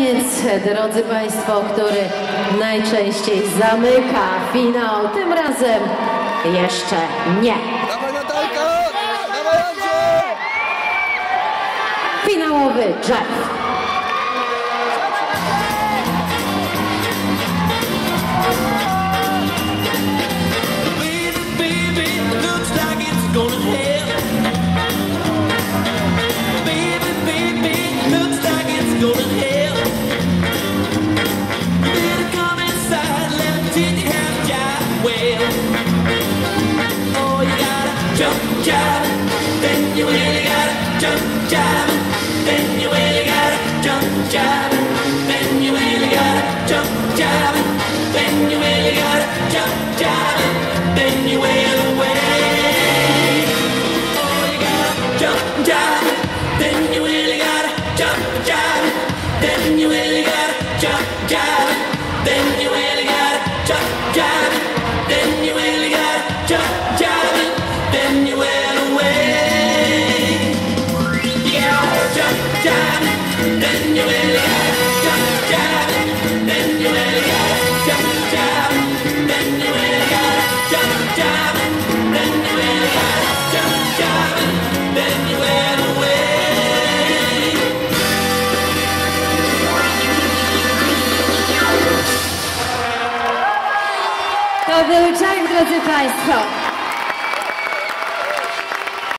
taniec, drodzy Państwo, który najczęściej zamyka finał. Tym razem jeszcze nie. Dawaj Natalka! Dawaj Andrzej! Finałowy Jeff. You how to jive well. Oh, you gotta jump, jive, then you really gotta jump, jive, then you really gotta jump, jive, then you really gotta jump, jive, then you really gotta jump, jive, then you wail away. Gotta jump, jive, then you really gotta jump, jive, then you really gotta jump, jive, then you really gotta To był Jack, drodzy Państwo.